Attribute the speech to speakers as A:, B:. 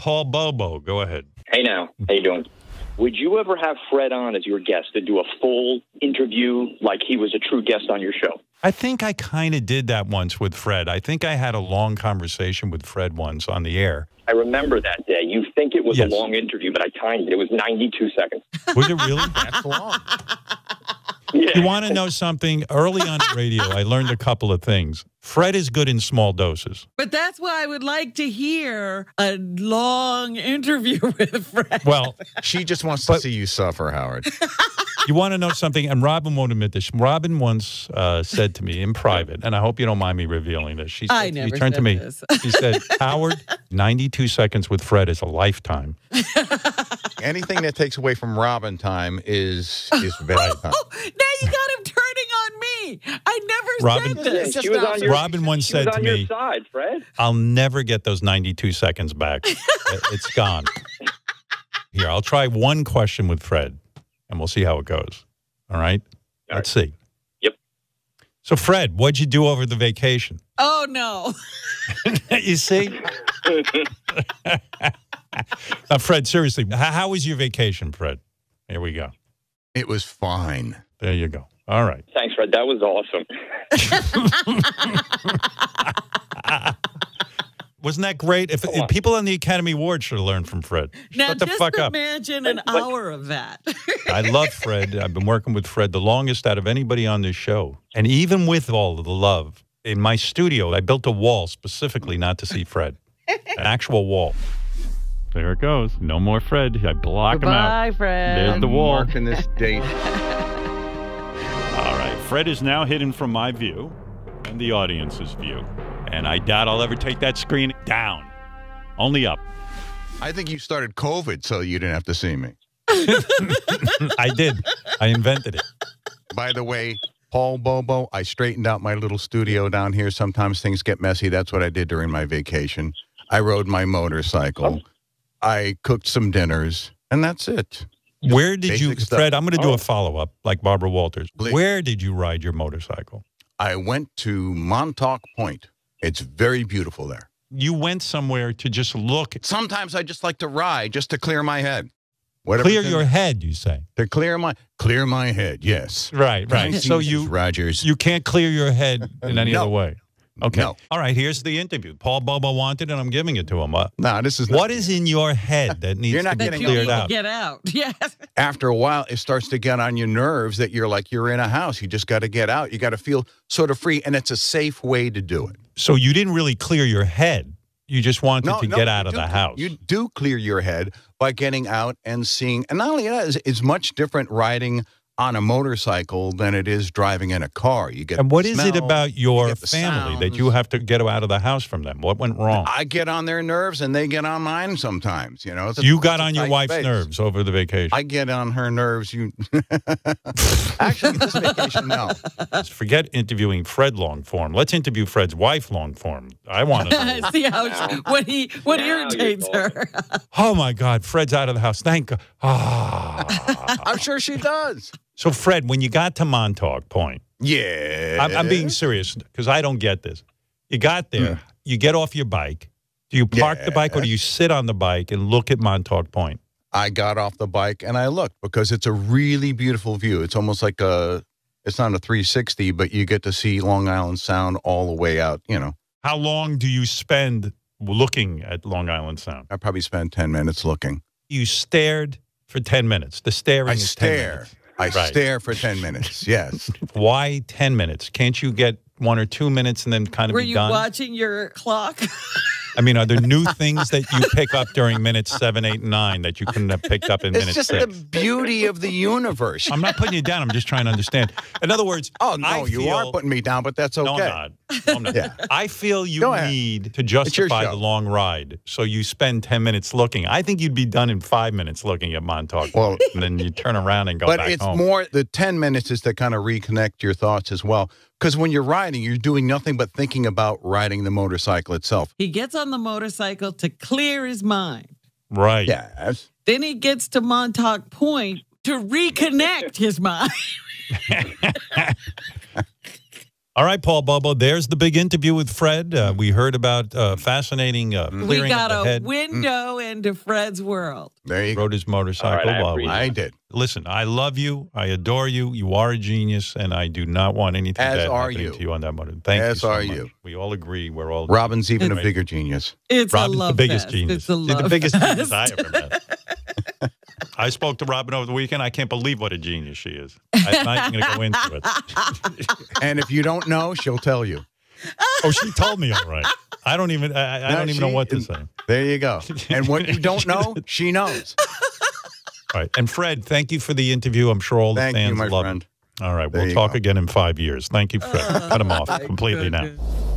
A: Paul Bobo. Go ahead.
B: Hey now, how you doing? Would you ever have Fred on as your guest to do a full interview like he was a true guest on your show?
A: I think I kind of did that once with Fred. I think I had a long conversation with Fred once on the air.
B: I remember that day. You think it was
A: Yes.
B: a long interview, but I timed it. It was 92 seconds.
A: Was it really?
C: That's long.
B: Yeah.
A: you want to know something? Early on radio, I learned a couple of things. Fred is good in small doses.
D: But that's why I would like to hear a long interview with Fred.
A: Well,
C: She just wants to
A: But-
C: see you suffer, Howard.
A: you want to know something? And Robin won't admit this. Robin once uh, said to me in private, and I hope you don't mind me revealing this. She said,
D: I
A: she
D: never
A: turned to me.
D: this.
A: She said, "Howard, 92 seconds with Fred is a lifetime."
C: Anything that takes away from Robin time is is bad time.
D: Oh, now you got him turning on me. I never
A: Robin-
D: said
B: Yeah,
D: this.
B: She was on your,
A: Robin once
B: she was
A: said to
B: on your
A: me-
B: side, Fred.
A: I'll never get those 92 seconds back. it's gone. Here, I'll try one question with Fred, and we'll see how it goes. All right?
B: All
A: Let's see.
B: Yep.
A: So, Fred, what'd you do over the vacation?
D: Oh no.
A: you see? now, Fred, seriously, h- how was your vacation, Fred? Here we go.
C: It was fine.
A: There you go. All right.
B: Thanks, Fred. That was awesome.
A: Wasn't that great? If, if people on the Academy Award should have learned from Fred.
D: Now
A: Shut the
D: just
A: fuck up.
D: imagine an
B: But-
D: hour of that.
A: I love Fred. I've been working with Fred the longest out of anybody on this show. And even with all of the love, in my studio, I built a wall specifically not to see Fred. An actual wall. There it goes. No more Fred. I block him out.
D: Goodbye, Fred.
A: There's
C: I'm
A: the wall.
C: marking this date.
A: All right. Fred is now hidden from my view and the audience's view. And I doubt I'll ever take that screen down. Only up.
C: I think you started COVID so you didn't have to see me.
A: I did. I invented it.
C: By the way, Paul Bobo, I straightened out my little studio down here. Sometimes things get messy. That's what I did during my vacation. I rode my motorcycle. Oh. I cooked some dinners, and that's it.
A: Where did you,
C: stuff.
A: Fred? I'm going to do
B: Oh.
A: a follow up like Barbara Walters.
C: Please.
A: Where did you ride your motorcycle?
C: I went to Montauk Point. It's very beautiful there.
A: You went somewhere to just look,
C: Sometimes I just like to ride just to clear my head. Whatever
A: clear your head, you say.
C: to clear my clear my head. Yes.
A: Right, right. So you
C: Rogers.
A: you can't clear your head in any
C: No.
A: other way. Okay.
C: No.
A: All right, here's the interview. Paul Bobo wanted, and I'm giving it to him. Uh,
C: no, this is not,
A: what is in your head that needs
C: You're
A: to
C: not
A: be
C: getting
A: cleared out?
D: get out. Yes.
C: after a while it starts to get on your nerves that you're like you're in a house. You just got to get out. You got to feel sort of free, and it's a safe way to do it.
A: So you didn't really clear your head. You just wanted
C: No,
A: to
C: no,
A: get out of
C: do
A: the house.
C: You do clear your head by getting out and seeing. And not only that, it's, it's much different riding on a motorcycle than it is driving in a car. You get
A: and what
C: the
A: is it about your
C: get the
A: family that you have to get out of the house from them? What went wrong?
C: I get on their nerves, and they get on mine sometimes. You know, It's a-
A: you got
C: a
A: on your wife's
C: space.
A: nerves over the vacation.
C: I get on her nerves. You actually this vacation, no.
A: Forget interviewing Fred long form. Let's interview Fred's wife long form. I want to.
D: See how she, what he what
B: Now
D: irritates her.
A: oh my God, Fred's out of the house. Thank God. Ah.
C: I'm sure she does.
A: So, Fred, when you got to Montauk Point,
C: Yeah,
A: I'm, I'm being serious because I don't get this. You got there,
C: Hmm.
A: you get off your bike. Do you park the bike or do you sit on the bike and look at Montauk Point?
C: I got off the bike and I looked because it's a really beautiful view. It's almost like a, it's not a 360, but you get to see Long Island Sound all the way out. You know,
A: How long do you spend looking at Long Island Sound?
C: I probably spent 10 minutes looking.
A: You stared for 10 minutes. The staring
C: I
A: is 10
C: stare.
A: minutes.
C: I
A: Right.
C: stare for 10 minutes. Yes.
A: Why 10 minutes? Can't you get one or two minutes and then kind of
D: Were
A: be
D: you
A: done?
D: watching your clock?
A: I mean, are there new things that you pick up during minutes seven, eight, and nine that you couldn't have picked up in
C: it's
A: minute
C: just
A: six?
C: the beauty of the universe.
A: I'm not putting you down. I'm just trying to understand. In other words,
C: oh, no,
A: I
C: you are putting me down, but that's okay.
A: No, I'm not. No, I'm not.
C: Yeah.
A: I feel you
C: Go ahead.
A: need to justify the long ride, so you spend 10 minutes looking. I think you'd be done in five minutes looking at Montauk.
C: Well-
A: Point, and then you turn around and go
C: but
A: back
C: it's
A: home.
C: more the 10 minutes is to kind of reconnect your thoughts as well because when you're riding you're doing nothing but thinking about riding the motorcycle itself
D: he gets on the motorcycle to clear his mind.
A: right.
C: yes
D: Then he gets to Montauk Point to reconnect his mind.
A: All right, Paul Bobo. There's the big interview with Fred. Uh, we heard about uh, fascinating uh,
C: Mm.
A: clearing
D: we got
A: of the
D: a
A: head.
D: window into Fred's world.
C: There you go.
A: Rode his motorcycle
B: All right, I
A: we.
C: I did.
A: Listen, I love you. I adore you. You are a genius, and I do not want anything
C: As
A: bad
C: are
A: happening
C: you.
A: to you on that motor. Thank
C: As
A: you so
C: are
A: much.
C: you.
A: We all agree. We're all
C: Robin's even a bigger genius.
D: It's
A: Robin's
D: a love
A: the biggest
D: fest.
A: genius.
D: It's a
A: She's the
D: love
A: biggest genius. I ever met. I spoke to Robin over the weekend. I can't believe what a genius she is. I'm not going to go into it.
C: And if you don't know, she'll tell you.
A: Oh, she told me all right. I don't even. I, I
C: No,
A: don't even know what to say.
C: There you go. And what you don't know, she knows.
A: right. And Fred, thank you for the interview. I'm sure all the
C: Thank
A: fans
C: you, my
A: love
C: friend.
A: it. All right.
C: There
A: We'll talk
C: go.
A: again in five years. Thank you, Fred. Cut him off completely now.
D: goodness.